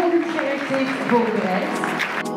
volgend gerecht heeft voorbereid.